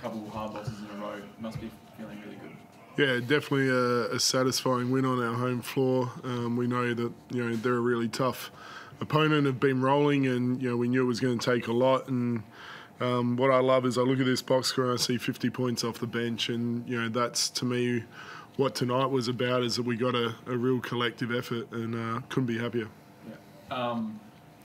couple of hard losses in a row. Must be feeling really good. Yeah, definitely a, a satisfying win on our home floor. Um, we know that you know they're a really tough opponent. Have been rolling, and you know we knew it was going to take a lot. And um, what I love is I look at this box score and I see 50 points off the bench, and you know that's to me what tonight was about. Is that we got a, a real collective effort, and uh, couldn't be happier. Yeah. Um,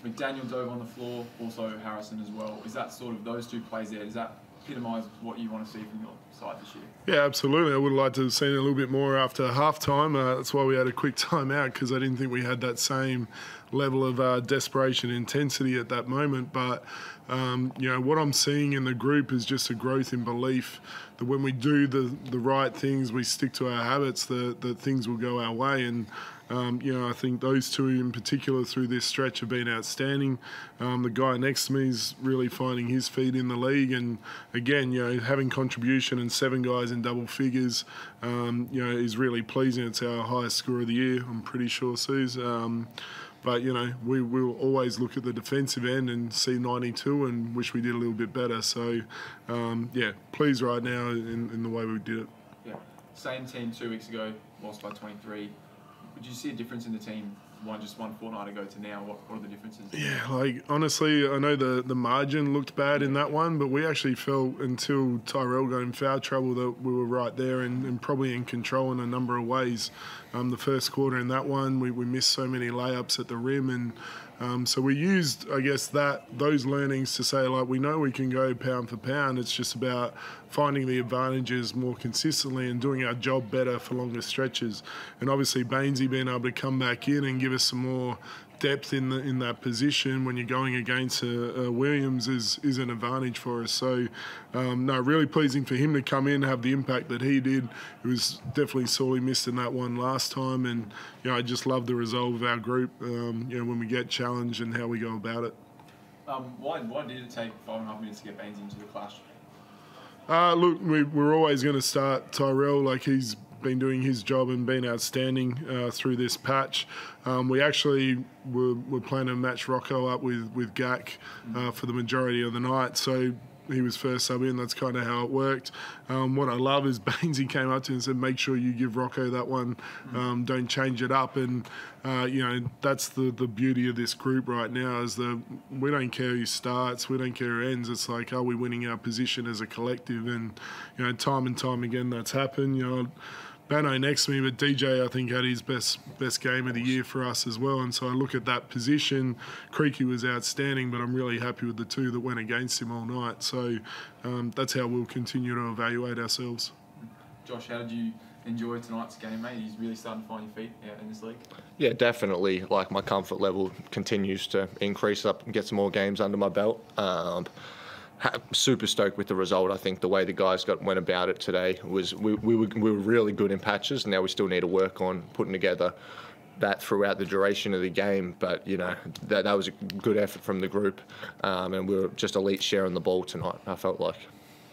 McDaniel dove on the floor, also Harrison as well. Is that sort of those two plays there? Is that epitomise what you want to see from your side this year? Yeah, absolutely. I would have liked to have seen a little bit more after half time. Uh, that's why we had a quick time out because I didn't think we had that same level of uh, desperation intensity at that moment. But, um, you know, what I'm seeing in the group is just a growth in belief that when we do the, the right things, we stick to our habits, that, that things will go our way. And um, you know, I think those two in particular through this stretch have been outstanding. Um, the guy next to me is really finding his feet in the league, and again, you know, having contribution and seven guys in double figures, um, you know, is really pleasing. It's our highest score of the year, I'm pretty sure, Suze. Um, but you know, we will always look at the defensive end and see 92 and wish we did a little bit better. So, um, yeah, pleased right now in, in the way we did it. Yeah, same team two weeks ago, lost by 23 did you see a difference in the team one just one fortnight ago to now? What, what are the differences? Yeah, like honestly, I know the, the margin looked bad in that one, but we actually felt until Tyrell got in foul trouble that we were right there and, and probably in control in a number of ways. Um, the first quarter in that one, we, we missed so many layups at the rim and um, so we used, I guess, that those learnings to say like we know we can go pound for pound. It's just about finding the advantages more consistently and doing our job better for longer stretches. And obviously, Baynesy being able to come back in and give us some more depth in the, in that position when you're going against a, a Williams is is an advantage for us. So, um, no, really pleasing for him to come in, have the impact that he did. It was definitely sorely missed in that one last time, and you know I just love the resolve of our group. Um, you know when we get challenged and how we go about it. Um, why, why did it take five and a half minutes to get Baynes into the clash? Uh, look, we, we're always going to start Tyrell like he's been doing his job and been outstanding uh, through this patch. Um, we actually were, were, planning to match Rocco up with with Gak uh, for the majority of the night, so he was first sub in. That's kind of how it worked. Um, what I love is Baynesy came up to him and said, "Make sure you give Rocco that one. Um, don't change it up." And uh, you know that's the the beauty of this group right now is that we don't care who starts, we don't care who ends. It's like, are we winning our position as a collective? And you know, time and time again, that's happened. You know. Bano next to me, but DJ I think had his best best game of the year for us as well. And so I look at that position. Creeky was outstanding, but I'm really happy with the two that went against him all night. So um, that's how we'll continue to evaluate ourselves. Josh, how did you enjoy tonight's game, mate? He's really starting to find your feet out in this league. Yeah, definitely. Like my comfort level continues to increase up and get some more games under my belt. Um, super stoked with the result. I think the way the guys got went about it today was we, we, were, we were really good in patches. And now we still need to work on putting together that throughout the duration of the game. But you know that that was a good effort from the group, um, and we were just elite sharing the ball tonight. I felt like.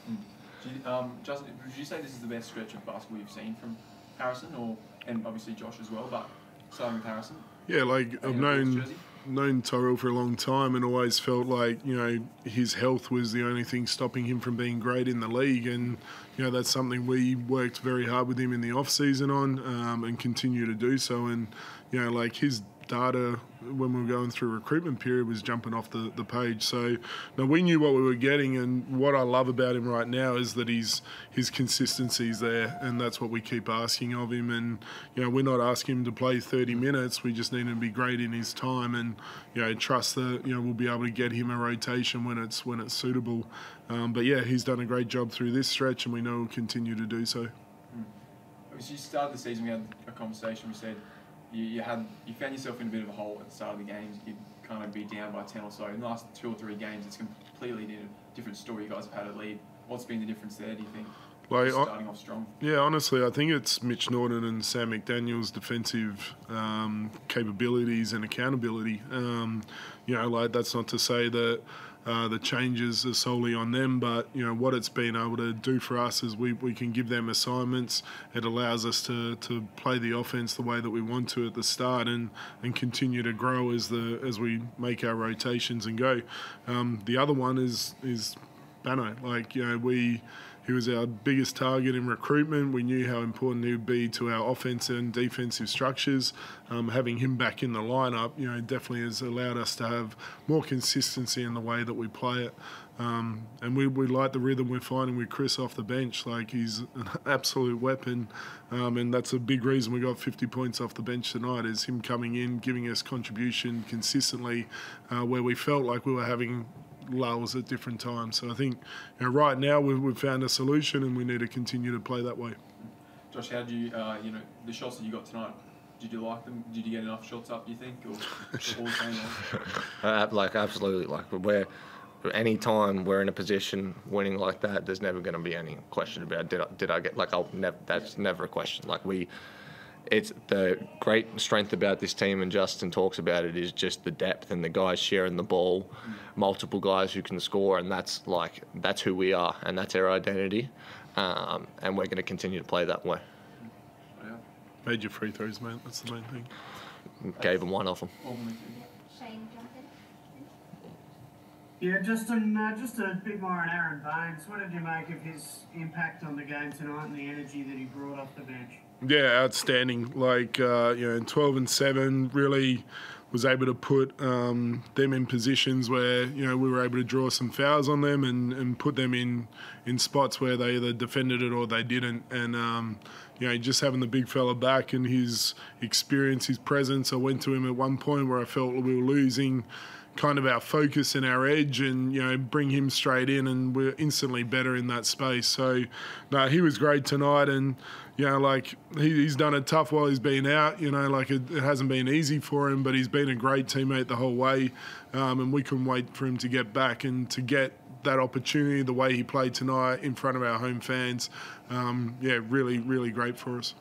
You, um, Justin, would you say this is the best stretch of basketball you've seen from Harrison, or and obviously Josh as well? But starting with Harrison. Yeah, like I've known known Tyrell for a long time and always felt like you know his health was the only thing stopping him from being great in the league, and you know that's something we worked very hard with him in the off season on, um, and continue to do so. And you know, like his data when we were going through recruitment period was jumping off the, the page. So now we knew what we were getting, and what I love about him right now is that he's his consistency's there, and that's what we keep asking of him. And you know, we're not asking him to play 30 minutes. We just need him to be great in his time, and you know, trust that you know we'll be able to get him a rotation when it's when it's suitable. Um, but yeah, he's done a great job through this stretch, and we know he'll continue to do so. Mm. As you started the season, we had a conversation. We said you, you had you found yourself in a bit of a hole at the start of the games. You'd kind of be down by ten or so. In the last two or three games, it's completely a different story. You guys have had a lead. What's been the difference there? Do you think? Like, starting off strong. Yeah, honestly, I think it's Mitch Norton and Sam McDaniel's defensive um, capabilities and accountability. Um, you know, like that's not to say that uh, the changes are solely on them, but you know what it's been able to do for us is we, we can give them assignments. It allows us to, to play the offense the way that we want to at the start and, and continue to grow as the as we make our rotations and go. Um, the other one is is Bano. Like you know we he was our biggest target in recruitment. We knew how important he would be to our offense and defensive structures. Um, having him back in the lineup, you know, definitely has allowed us to have more consistency in the way that we play it. Um, and we, we like the rhythm we're finding with Chris off the bench. Like he's an absolute weapon, um, and that's a big reason we got 50 points off the bench tonight. Is him coming in, giving us contribution consistently, uh, where we felt like we were having lulls at different times. So I think you know, right now we've, we've found a solution, and we need to continue to play that way. Josh, how do you, uh, you know, the shots that you got tonight? Did you like them? Did you get enough shots up? Do you think, or all? Uh, like absolutely, like we're any time we're in a position winning like that, there's never going to be any question about did I, did I get like I'll never that's never a question. Like we, it's the great strength about this team, and Justin talks about it is just the depth and the guys sharing the ball, multiple guys who can score, and that's like that's who we are, and that's our identity, um, and we're going to continue to play that way. Yeah. Made your free throws, mate. That's the main thing. Gave them one off them. All the- Shane, jump in. Yeah, Justin, uh, just a bit more on Aron Baynes. What did you make of his impact on the game tonight and the energy that he brought off the bench? Yeah, outstanding. Like uh, you know, twelve and seven, really was able to put um, them in positions where you know we were able to draw some fouls on them and, and put them in in spots where they either defended it or they didn't. And um, you know, just having the big fella back and his experience, his presence. I went to him at one point where I felt we were losing kind of our focus and our edge and you know bring him straight in and we're instantly better in that space so no he was great tonight and you know like he, he's done it tough while he's been out you know like it, it hasn't been easy for him but he's been a great teammate the whole way um, and we couldn't wait for him to get back and to get that opportunity the way he played tonight in front of our home fans um, yeah really really great for us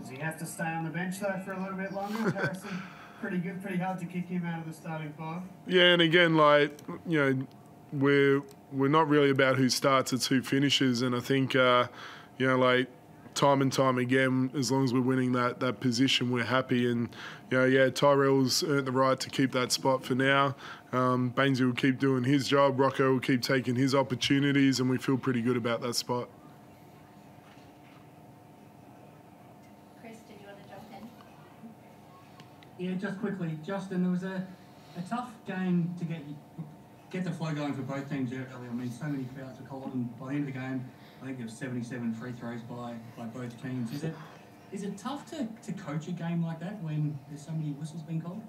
Does he have to stay on the bench though for a little bit longer? Harrison, pretty good, pretty hard to kick him out of the starting five. Yeah, and again, like you know, we're we're not really about who starts; it's who finishes. And I think, uh, you know, like time and time again, as long as we're winning that that position, we're happy. And you know, yeah, Tyrell's earned the right to keep that spot for now. Um, Baynesy will keep doing his job. Rocco will keep taking his opportunities, and we feel pretty good about that spot. Chris, did you want to jump in? Yeah, just quickly, Justin, there was a, a tough game to get get the flow going for both teams early. I mean, so many fouls were called, and by the end of the game, I think there was 77 free throws by, by both teams. Is it is it tough to, to coach a game like that when there's so many whistles being called?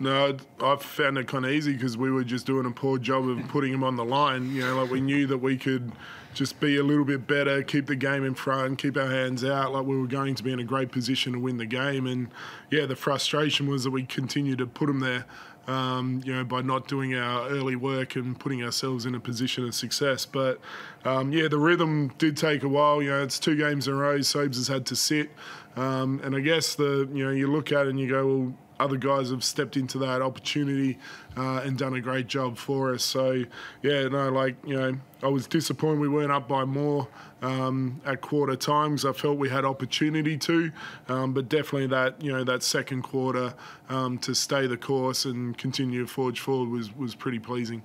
No, I found it kind of easy because we were just doing a poor job of putting him on the line. You know, like we knew that we could just be a little bit better, keep the game in front, keep our hands out. Like we were going to be in a great position to win the game. And yeah, the frustration was that we continued to put them there. Um, you know, by not doing our early work and putting ourselves in a position of success. But um, yeah, the rhythm did take a while. You know, it's two games in a row. Sobes has had to sit, um, and I guess the you know you look at it and you go, well, other guys have stepped into that opportunity uh, and done a great job for us. So yeah, no, like you know, I was disappointed we weren't up by more um, at quarter times. I felt we had opportunity to, um, but definitely that you know that second quarter um, to stay the course and continue to forge forward was was pretty pleasing.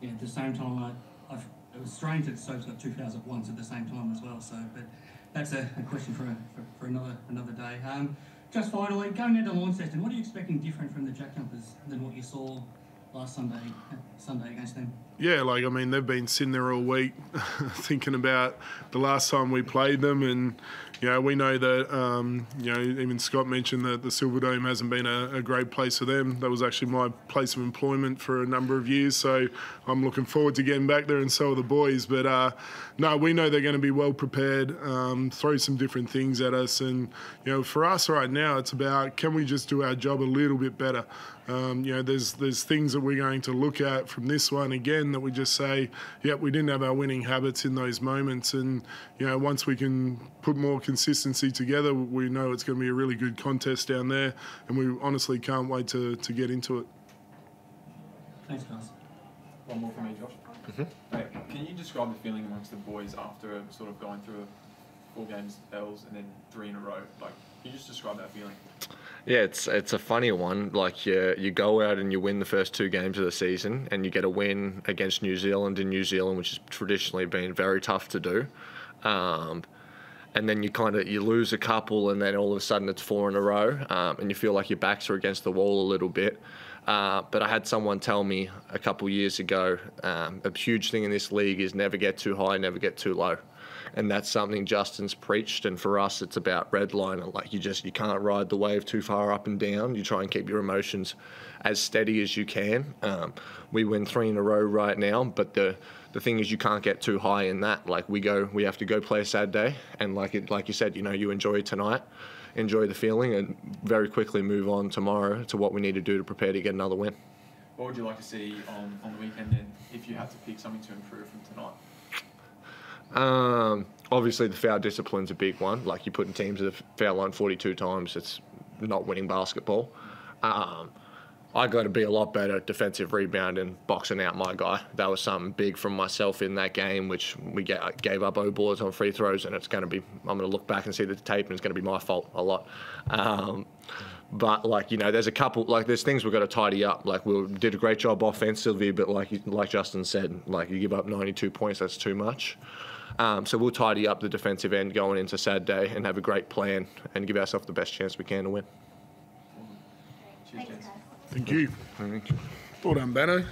Yeah, at the same time, I, I've, it was strange that Soap's got two at once at the same time as well. So, but that's a, a question for, for, for another another day. Um, just finally, going into Launceston, what are you expecting different from the JackJumpers than what you saw last Sunday Sunday against them? Yeah, like I mean, they've been sitting there all week thinking about the last time we played them, and you know, we know that um, you know even Scott mentioned that the Silverdome hasn't been a, a great place for them. That was actually my place of employment for a number of years, so I'm looking forward to getting back there and so are the boys. But uh, no, we know they're going to be well prepared, um, throw some different things at us, and you know, for us right now, it's about can we just do our job a little bit better. Um, you know, there's there's things that we're going to look at from this one again that we just say, yeah, we didn't have our winning habits in those moments, and you know, once we can put more consistency together, we know it's going to be a really good contest down there, and we honestly can't wait to, to get into it. Thanks, guys. One more for me, Josh. Mate, can you describe the feeling amongst the boys after sort of going through four games L's and then three in a row? Like, can you just describe that feeling? Yeah, it's it's a funny one. Like you you go out and you win the first two games of the season, and you get a win against New Zealand in New Zealand, which has traditionally been very tough to do. Um, and then you kind of you lose a couple, and then all of a sudden it's four in a row, um, and you feel like your backs are against the wall a little bit. Uh, but I had someone tell me a couple years ago, um, a huge thing in this league is never get too high, never get too low and that's something Justin's preached. And for us, it's about red line. Like you just you can't ride the wave too far up and down. You try and keep your emotions as steady as you can. Um, we win three in a row right now, but the the thing is you can't get too high in that. Like we go, we have to go play a sad day, and like it, like you said, you know, you enjoy tonight. Enjoy the feeling and very quickly move on tomorrow to what we need to do to prepare to get another win. What would you like to see on, on the weekend then, if you had to pick something to improve from tonight? Um, obviously, the foul discipline's a big one. Like you're putting teams at the foul line 42 times, it's not winning basketball. Um, I got to be a lot better at defensive rebound and boxing out my guy. That was something big from myself in that game, which we get, gave up O boards on free throws, and it's going to be. I'm going to look back and see the tape, and it's going to be my fault a lot. Um, but like you know, there's a couple like there's things we've got to tidy up. Like we did a great job offensively, but like like Justin said, like you give up 92 points, that's too much. Um, so we'll tidy up the defensive end going into Saturday and have a great plan and give ourselves the best chance we can to win. Cheers, Thanks, gents. guys. Thank you. Well done, Bano.